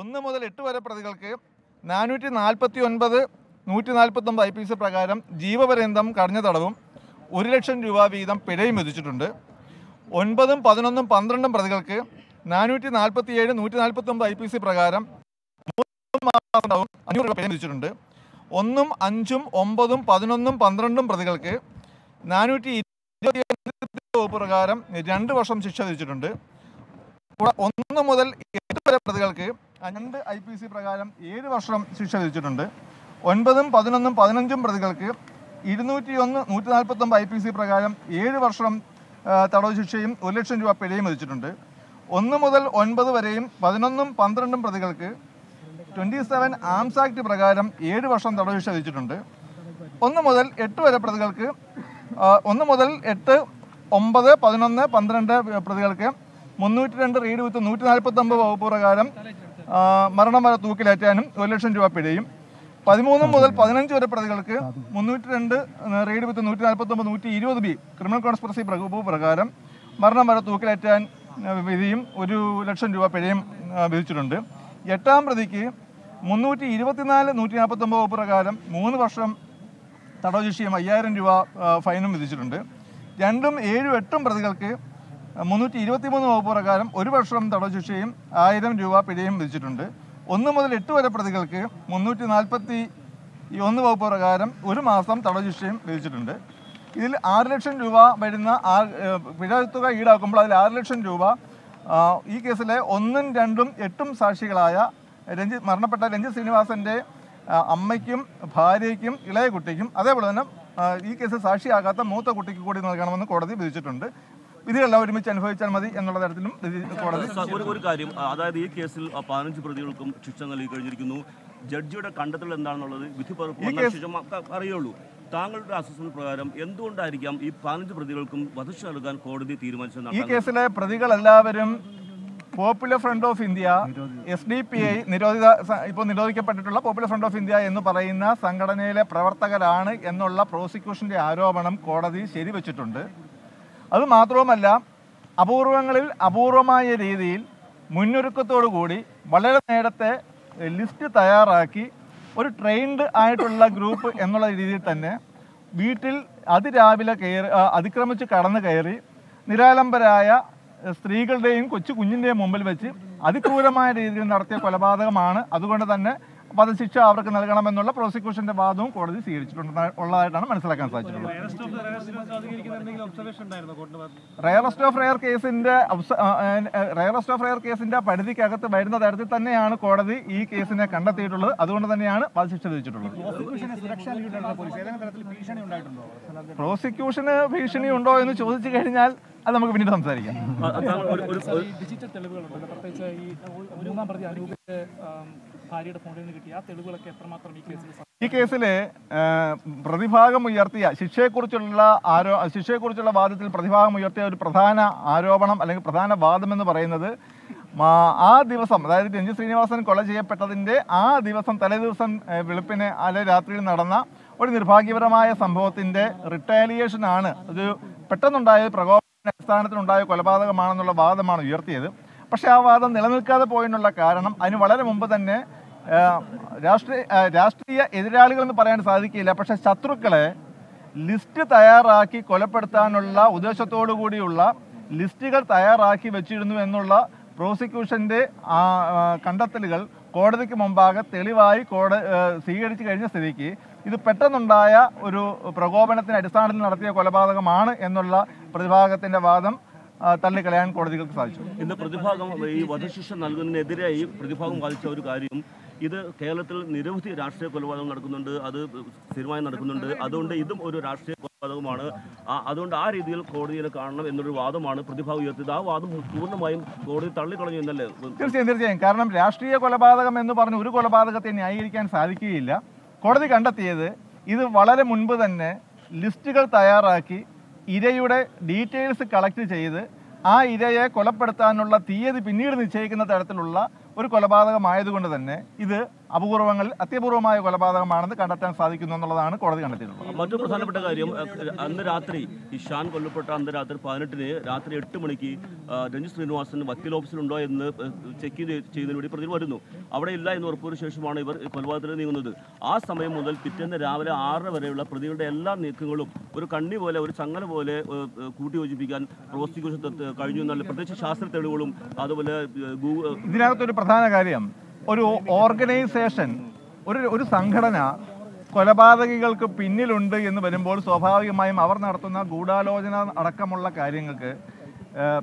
ഒന്ന് മുതൽ എട്ട് വരെ പ്രതികൾക്ക് നാനൂറ്റി നാൽപ്പത്തി ഒൻപത് നൂറ്റി നാൽപ്പത്തൊമ്പത് ഐ പി സി പ്രകാരം ജീവപര്യന്തം കടഞ്ഞ തടവും ഒരു ലക്ഷം രൂപ വീതം പിഴയും വിധിച്ചിട്ടുണ്ട്. ഒൻപതും പതിനൊന്നും പന്ത്രണ്ടും പ്രതികൾക്ക് നാനൂറ്റി നാൽപ്പത്തി ഏഴ് നൂറ്റി നാൽപ്പത്തൊമ്പത് ഐ പി സി പ്രകാരം അഞ്ഞൂറ് രൂപ വിധിച്ചിട്ടുണ്ട്. ഒന്നും അഞ്ചും ഒമ്പതും പതിനൊന്നും പന്ത്രണ്ടും പ്രതികൾക്ക് നാനൂറ്റി ഇരുപത്തി വകുപ്പ് പ്രകാരം രണ്ട് വർഷം ശിക്ഷ വിധിച്ചിട്ടുണ്ട്. കൂടെ ഒന്ന് മുതൽ എട്ട് വരെ പ്രതികൾക്ക് രണ്ട് ഐ പി സി പ്രകാരം ഏഴ് വർഷം ശിക്ഷ വിധിച്ചിട്ടുണ്ട്. ഒൻപതും പതിനൊന്നും പതിനഞ്ചും പ്രതികൾക്ക് ഇരുന്നൂറ്റി ഒന്ന് നൂറ്റി നാൽപ്പത്തൊമ്പത് ഐ പി സി പ്രകാരം ഏഴ് വർഷം തടവ് ശിക്ഷയും ഒരു ലക്ഷം രൂപ പിഴയും വിധിച്ചിട്ടുണ്ട്. ഒന്ന് മുതൽ ഒൻപത് വരെയും പതിനൊന്നും പന്ത്രണ്ടും പ്രതികൾക്ക് ട്വന്റി സെവൻ ആംസ് ആക്ട് പ്രകാരം ഏഴ് വർഷം തടവ് ശിക്ഷ വിധിച്ചിട്ടുണ്ട്. ഒന്ന് മുതൽ എട്ട് വരെ പ്രതികൾക്ക് ഒന്ന് മുതൽ എട്ട് ഒമ്പത് പതിനൊന്ന് പന്ത്രണ്ട് പ്രതികൾക്ക് മുന്നൂറ്റി രണ്ട് റീഡ് വിത്ത് നൂറ്റി നാൽപ്പത്തൊമ്പത് വകുപ്പ് പ്രകാരം മരണം വരെ തൂക്കിലേറ്റാനും ഒരു ലക്ഷം രൂപ പിഴയും. പതിമൂന്ന് മുതൽ പതിനഞ്ച് വരെ പ്രതികൾക്ക് മുന്നൂറ്റി രണ്ട് റീഡ് വിത്ത് നൂറ്റി നാൽപ്പത്തൊമ്പത് നൂറ്റി ഇരുപത് ബി ക്രിമിനൽ കോൺസ്പിറസി വകുപ്പ് പ്രകാരം മരണം വരെ തൂക്കിലേറ്റാൻ വിധിയും ഒരു ലക്ഷം രൂപ പിഴയും വിധിച്ചിട്ടുണ്ട്. എട്ടാം പ്രതിക്ക് മുന്നൂറ്റി ഇരുപത്തിനാല് നൂറ്റി നാൽപ്പത്തൊമ്പത് വകുപ്പ് പ്രകാരം മൂന്ന് വർഷം തടവ് ശിക്ഷയും അയ്യായിരം രൂപ ഫൈനും വിധിച്ചിട്ടുണ്ട്. രണ്ടും ഏഴും എട്ടും പ്രതികൾക്ക് മുന്നൂറ്റി ഇരുപത്തി മൂന്ന് വകുപ്പ് പ്രകാരം ഒരു വർഷം തടവ് ശിക്ഷയും ആയിരം രൂപ പിഴയും വിധിച്ചിട്ടുണ്ട്. ഒന്ന് മുതൽ എട്ട് വരെ പ്രതികൾക്ക് മുന്നൂറ്റി നാൽപ്പത്തി ഒന്ന് വകുപ്പ് പ്രകാരം ഒരു മാസം തടവ് ശിക്ഷയും വിധിച്ചിട്ടുണ്ട്. ഇതിൽ ആറ് ലക്ഷം രൂപ വരുന്ന പിഴ തുക ഈടാക്കുമ്പോൾ അതിൽ ആറ് ലക്ഷം രൂപ ഈ കേസിലെ ഒന്നും രണ്ടും എട്ടും സാക്ഷികളായ രഞ്ജിത്ത് മരണപ്പെട്ട രഞ്ജിത് ശ്രീനിവാസന്റെ അമ്മയ്ക്കും ഭാര്യയ്ക്കും ഇളയ കുട്ടിക്കും അതേപോലെ തന്നെ ഈ കേസിൽ സാക്ഷിയാകാത്ത മൂത്ത കുട്ടിക്ക് കൂടി നൽകണമെന്ന് കോടതി വിധിച്ചിട്ടുണ്ട്. വിധികളെല്ലാം ഒരുമിച്ച് അനുഭവിച്ചാൽ മതി എന്നുള്ള തരത്തിലും കോടതി ഒരു കാര്യം അതായത് ഈ കേസിൽ പതിനഞ്ച് പ്രതികൾക്കും ശിക്ഷ നൽകി കഴിഞ്ഞിരിക്കുന്നു. ജഡ്ജിയുടെ കണ്ടെത്തൽ എന്താണെന്നുള്ളത് വിധി അറിയുള്ളൂ. താങ്കളുടെ അസസ്മെന്റ് പ്രകാരം എന്തുകൊണ്ടായിരിക്കാം ഈ പതിനഞ്ച് പ്രതികൾക്കും വധശിക്ഷ നൽകാൻ കോടതി തീരുമാനിച്ചത് ഈ കേസിലെ പ്രതികൾ എല്ലാവരും popular front of India S D P I നിരോധിത ഇപ്പോൾ നിരോധിക്കപ്പെട്ടിട്ടുള്ള പോപ്പുലർ ഫ്രണ്ട് ഓഫ് ഇന്ത്യ എന്ന് പറയുന്ന സംഘടനയിലെ പ്രവർത്തകരാണ് എന്നുള്ള പ്രോസിക്യൂഷന്റെ ആരോപണം കോടതി ശരിവച്ചിട്ടുണ്ട്. അത് മാത്രവുമല്ല അപൂർവങ്ങളിൽ അപൂർവമായ രീതിയിൽ മുന്നൊരുക്കത്തോടു കൂടി വളരെ നേരത്തെ ലിസ്റ്റ് തയ്യാറാക്കി ഒരു ട്രെയിൻഡ് ആയിട്ടുള്ള ഗ്രൂപ്പ് എന്നുള്ള രീതിയിൽ തന്നെ വീട്ടിൽ അതിരാവിലെ കയറി അതിക്രമിച്ച് കടന്നു കയറി നിരാലംബരായ സ്ത്രീകളുടെയും കൊച്ചു കുഞ്ഞിന്റെയും മുമ്പിൽ വെച്ച് അതിക്രൂരമായ രീതിയിൽ നടത്തിയ കൊലപാതകമാണ്. അതുകൊണ്ട് തന്നെ വധശിക്ഷ അവർക്ക് നൽകണമെന്നുള്ള പ്രോസിക്യൂഷന്റെ വാദവും കോടതി സ്വീകരിച്ചിട്ടുണ്ട്. ഉള്ളതായിട്ടാണ് മനസ്സിലാക്കാൻ സാധിച്ചിട്ടുള്ളത്. റയറസ്റ്റ് ഓഫ് റയർ കേസിന്റെ റയറസ്റ്റ് ഓഫ് റയർ കേസിന്റെ പരിധിക്കകത്ത് വരുന്ന തരത്തിൽ തന്നെയാണ് കോടതി ഈ കേസിനെ കണ്ടെത്തിയിട്ടുള്ളത്. അതുകൊണ്ട് തന്നെയാണ് വധശിക്ഷ വിധിച്ചിട്ടുള്ളത്. പ്രോസിക്യൂഷന് ഭീഷണി ഉണ്ടോ എന്ന് ചോദിച്ചു കഴിഞ്ഞാൽ അത് നമുക്ക് പിന്നീട് സംസാരിക്കാം. ഡിജിറ്റൽ തെളിവുകളുണ്ട്. പ്രത്യേകിച്ച് ഈ ഒരു- മൂന്നാം പ്രതി അനൂപിന്റെ ഭാര്യയുടെ ഫോണിൽ നിന്ന് കിട്ടിയ ആ തെളിവുകളൊക്കെ എത്രമാത്രം ഈ കേസിൽ ഈ കേസിൽ പ്രതിഭാഗം ഉയർത്തിയ ശിക്ഷയെക്കുറിച്ചുള്ള ആരോ ശിക്ഷയെക്കുറിച്ചുള്ള വാദത്തിൽ പ്രതിഭാഗം ഉയർത്തിയ ഒരു പ്രധാന ആരോപണം അല്ലെങ്കിൽ പ്രധാന വാദം എന്ന് പറയുന്നത് ആ ദിവസം അതായത് രഞ്ജി ശ്രീനിവാസൻ കൊല ചെയ്യപ്പെട്ടതിന്റെ ആ ദിവസം തലേ ദിവസം വെളുപ്പിന് അല്ലെ രാത്രിയിൽ നടന്ന ഒരു നിർഭാഗ്യപരമായ സംഭവത്തിന്റെ റിട്ടാലിയേഷൻ ആണ്. ഒരു പെട്ടെന്നുണ്ടായ പ്രകോപന അടിസ്ഥാനത്തിലുണ്ടായ കൊലപാതകമാണെന്നുള്ള വാദമാണ് ഉയർത്തിയത്. പക്ഷേ ആ വാദം നിലനിൽക്കാതെ പോയെന്നുള്ള കാരണം അതിന് വളരെ മുമ്പ് തന്നെ രാഷ്ട്രീയ രാഷ്ട്രീയ എതിരാളികൾ എന്ന് പറയാൻ സാധിക്കില്ല. പക്ഷെ ശത്രുക്കളെ ലിസ്റ്റ് തയ്യാറാക്കി കൊലപ്പെടുത്താനുള്ള ഉദ്ദേശത്തോടു കൂടിയുള്ള ലിസ്റ്റുകൾ തയ്യാറാക്കി വെച്ചിരുന്നു എന്നുള്ള പ്രോസിക്യൂഷന്റെ കണ്ടെത്തലുകൾ കോടതിക്ക് മുമ്പാകെ തെളിവായി കോട സ്വീകരിച്ചു കഴിഞ്ഞ സ്ഥിതിക്ക് ഇത് പെട്ടെന്നുണ്ടായ ഒരു പ്രകോപനത്തിന് അടിസ്ഥാനത്തിൽ നടത്തിയ കൊലപാതകമാണ് എന്നുള്ള പ്രതിഭാഗത്തിന്റെ വാദം തള്ളിക്കളയാൻ കോടതികൾക്ക് സാധിച്ചു. ഇന്ന് പ്രതിഭാഗം ഈ വധശിക്ഷ നൽകുന്നതിനെതിരായി പ്രതിഭാഗം വാദിച്ച ഒരു കാര്യം ഇത് കേരളത്തിൽ നിരവധി രാഷ്ട്രീയ കൊലപാതകം നടക്കുന്നുണ്ട് അത് സ്ഥിരമായി നടക്കുന്നുണ്ട്. അതുകൊണ്ട് ഇതും ഒരു രാഷ്ട്രീയ കൊലപാതകമാണ്. അതുകൊണ്ട് ആ രീതിയിൽ കോടതിയിൽ കാണണം എന്നൊരു വാദമാണ് പ്രതിഭാഗം ഉയർത്തിയത്. ആ വാദം പൂർണമായും കോടതി തള്ളിക്കളഞ്ഞു എന്നല്ലേ? തീർച്ചയായും തീർച്ചയായും. കാരണം രാഷ്ട്രീയ കൊലപാതകം എന്ന് പറഞ്ഞ് ഒരു കൊലപാതകത്തെ ന്യായീകരിക്കാൻ സാധിക്കുകയില്ല. കോടതി കണ്ടെത്തിയത് ഇത് വളരെ മുൻപ് തന്നെ ലിസ്റ്റുകൾ തയ്യാറാക്കി ഇരയുടെ ഡീറ്റെയിൽസ് കളക്ട് ചെയ്ത് ആ ഇരയെ കൊലപ്പെടുത്താനുള്ള തീയതി പിന്നീട് നിശ്ചയിക്കുന്ന തരത്തിലുള്ള ഒരു കൊലപാതകമായതുകൊണ്ട് തന്നെ ഇത് അപൂർവങ്ങളിൽ അത്യപൂർവമായ കൊലപാതകമാണെന്ന് കണ്ടെത്താൻ സാധിക്കുന്നു എന്നുള്ളതാണ് കോടതി കണ്ടെത്തിയിട്ടുള്ളത്. മറ്റു പ്രധാനപ്പെട്ട കാര്യം അന്ന് രാത്രി ഇഷാൻ ഷാൻ കൊല്ലപ്പെട്ട അന്ന് രാത്രി പതിനെട്ടിന് രാത്രി എട്ട് മണിക്ക് രഞ്ജു രഞ്ജിത് ശ്രീനിവാസൻ വക്കീൽ ഓഫീസിലുണ്ടോ എന്ന് ചെക്ക് ചെയ്യുന്നതിന് വേണ്ടി പ്രതി വരുന്നു. അവിടെ ഇല്ല എന്ന് ഉറപ്പുവരുന്ന ശേഷമാണ് ഇവർ കൊലപാതകത്തിന് നീങ്ങുന്നത്. ആ സമയം മുതൽ പിറ്റേന്ന് രാവിലെ ആറര വരെയുള്ള പ്രതികളുടെ എല്ലാ നീക്കങ്ങളും ഒരു കണ്ണി പോലെ ഒരു ചങ്ങല പോലെ കൂട്ടിയോജിപ്പിക്കാൻ പ്രോസിക്യൂഷൻ കഴിഞ്ഞു എന്നുള്ള പ്രത്യേകിച്ച് ശാസ്ത്ര തെളിവുകളും അതുപോലെ ഇതിനകത്തൊരു പ്രധാന കാര്യം ഒരു ഓർഗനൈസേഷൻ ഒരു ഒരു സംഘടന കൊലപാതകികൾക്ക് പിന്നിലുണ്ട് എന്ന് വരുമ്പോൾ സ്വാഭാവികമായും അവർ നടത്തുന്ന ഗൂഢാലോചന അടക്കമുള്ള കാര്യങ്ങൾക്ക്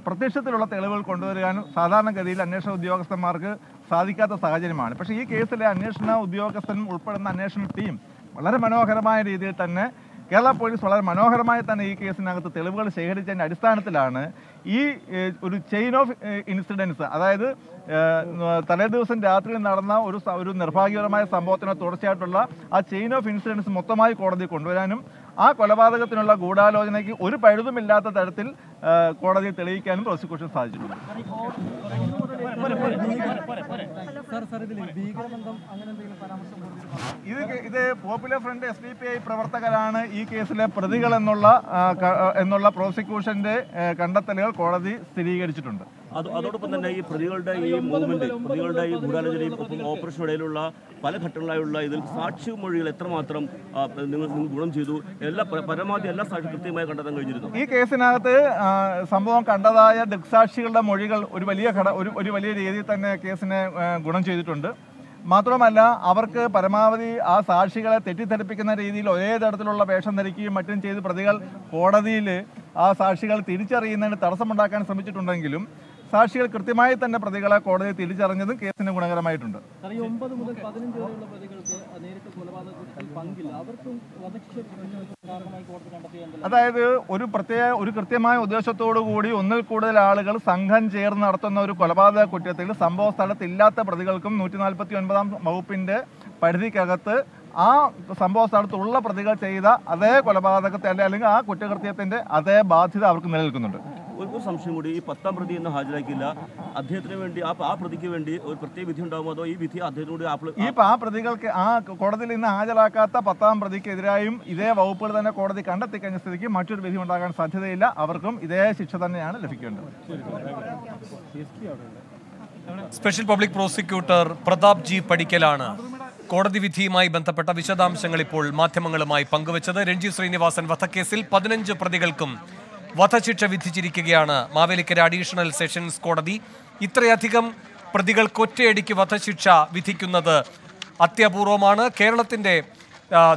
പ്രത്യക്ഷത്തിലുള്ള തെളിവുകൾ കൊണ്ടുവരാൻ സാധാരണഗതിയിൽ അന്വേഷണ ഉദ്യോഗസ്ഥന്മാർക്ക് സാധിക്കാത്ത സാഹചര്യമാണ്. പക്ഷേ ഈ കേസിലെ അന്വേഷണ ഉദ്യോഗസ്ഥൻ ഉൾപ്പെടുന്ന അന്വേഷണ ടീം വളരെ മനോഹരമായ രീതിയിൽ തന്നെ കേരള പോലീസ് വളരെ മനോഹരമായി തന്നെ ഈ കേസിനകത്ത് തെളിവുകൾ ശേഖരിച്ചതിന്റെ അടിസ്ഥാനത്തിലാണ് ഈ ഒരു ചെയിൻ ഓഫ് ഇൻസിഡൻസ് അതായത് ഏഹ്, തലേ ദിവസം രാത്രി നടന്ന ഒരു ഒരു നിർഭാഗ്യകരമായ സംഭവത്തിന് തുടർച്ചയായിട്ടുള്ള ആ ചെയിൻ ഓഫ് ഇൻസിഡൻസ് മൊത്തമായി കോടതി കൊണ്ടുവരാനും ആ കൊലപാതകത്തിനുള്ള ഗൂഢാലോചനയ്ക്ക് ഒരു പഴുതുമില്ലാത്ത തരത്തിൽ കോടതിയെ തെളിയിക്കാനും പ്രോസിക്യൂഷൻ സാധിച്ചിട്ടുണ്ട്. ഇത് ഇത് popular front S D P I പ്രവർത്തകരാണ് ഈ കേസിലെ പ്രതികൾ എന്നുള്ള എന്നുള്ള പ്രോസിക്യൂഷന്റെ കണ്ടെത്തലുകൾ കോടതി സ്ഥിരീകരിച്ചിട്ടുണ്ട് അത് അതോടൊപ്പം തന്നെ ഈ പ്രതികളുടെ ഈ മൂവ്മെന്റ് പ്രതികളുടെ ഈ ഗൂഢാലോചനയും ഒപ്പം ഓപ്പറേഷൻ ഇടയിലുള്ള പല ഘട്ടങ്ങളായുള്ള ഇതിൽ സാക്ഷി മൊഴികൾ എത്രമാത്രം നിങ്ങൾ ഗുണം ചെയ്തു എല്ലാ പരമാവധി എല്ലാ സാക്ഷി കൃത്യമായി കണ്ടെത്താൻ കഴിഞ്ഞിരുന്നു. ഈ കേസിനകത്ത് സംഭവം കണ്ടതായ ദൃക്സാക്ഷികളുടെ മൊഴികൾ ഒരു വലിയ ഘട ഒരു ഒരു വലിയ രീതിയിൽ തന്നെ കേസിനെ ഗുണം ചെയ്തിട്ടുണ്ട്. മാത്രമല്ല അവർക്ക് പരമാവധി ആ സാക്ഷികളെ തെറ്റിദ്ധരിപ്പിക്കുന്ന രീതിയിൽ ഒരേ തരത്തിലുള്ള വേഷം ധരിക്കുകയും മറ്റും ചെയ്ത് പ്രതികൾ കോടതിയിൽ ആ സാക്ഷികൾ തിരിച്ചറിയുന്നതിന് തടസ്സമുണ്ടാക്കാൻ ശ്രമിച്ചിട്ടുണ്ടെങ്കിലും സാക്ഷികൾ കൃത്യമായി തന്നെ പ്രതികളെ കോടതി തിരിച്ചറിഞ്ഞതും കേസിന് ഗുണകരമായിട്ടുണ്ട്. അതായത് ഒരു പ്രത്യേക ഒരു കൃത്യമായ ഉദ്ദേശത്തോടു കൂടി ഒന്നിൽ കൂടുതൽ ആളുകൾ സംഘം ചേർന്ന് നടത്തുന്ന ഒരു കൊലപാതക കുറ്റത്തിൽ സംഭവ സ്ഥലത്ത് ഇല്ലാത്ത പ്രതികൾക്കും നൂറ്റി നാൽപ്പത്തി ഒൻപതാം വകുപ്പിന്റെ പരിധിക്കകത്ത് ആ സംഭവ സ്ഥലത്തുള്ള പ്രതികൾ ചെയ്ത അതേ കൊലപാതകത്തെ അല്ലെ- അല്ലെങ്കിൽ ആ കുറ്റകൃത്യത്തിന്റെ അതേ ബാധ്യത അവർക്ക് നിലനിൽക്കുന്നുണ്ട്. ഒരു സംശയം കൂടി ഈ പത്താം പ്രതി ഇന്ന് ഹാജരാക്കിയില്ല. അദ്ദേഹത്തിന് വേണ്ടി ആ ആ പ്രതിക്ക് വേണ്ടി ഒരു പ്രത്യേക വിധി ഉണ്ടാകുമോ? അതോ ഈ വിധി അദ്ദേഹത്തിനോട് ഈ പ- ആ പ്രതികൾക്ക് ആ കോടതിയിൽ ഇന്ന് ഹാജരാക്കാത്ത പത്താം പ്രതിക്കെതിരായും ഇതേ വകുപ്പുകൾ തന്നെ കോടതി കണ്ടെത്തി കഴിഞ്ഞ സ്ഥിതിക്ക് മറ്റൊരു വിധി ഉണ്ടാകാൻ സാധ്യതയില്ല. അവർക്കും ഇതേ ശിക്ഷ തന്നെയാണ് ലഭിക്കേണ്ടത്. Special public prosecutor Pratap G പടിക്കലാണ് കോടതി വിധിയുമായി ബന്ധപ്പെട്ട വിശദാംശങ്ങൾ ഇപ്പോൾ മാധ്യമങ്ങളുമായി പങ്കുവച്ചത്. രഞ്ജി ശ്രീനിവാസൻ വധക്കേസിൽ പതിനഞ്ച് പ്രതികൾക്കും വധശിക്ഷ വിധിച്ചിരിക്കുകയാണ്. മാവേലിക്കര അഡീഷണൽ സെഷൻസ് കോടതി ഇത്രയധികം പ്രതികൾ കൊറ്റയടിക്ക് വധശിക്ഷ വിധിക്കുന്നത് അത്യപൂർവമാണ്. കേരളത്തിന്റെ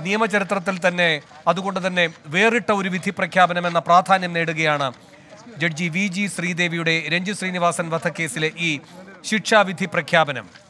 നിയമചരിത്രത്തിൽ തന്നെ അതുകൊണ്ട് തന്നെ വേറിട്ട ഒരു വിധി പ്രഖ്യാപനം എന്ന പ്രാധാന്യം നേടുകയാണ് ജഡ്ജി വി ജി ശ്രീദേവിയുടെ രഞ്ജി ശ്രീനിവാസൻ വധക്കേസിലെ ഈ ശിക്ഷാവിധി പ്രഖ്യാപനം.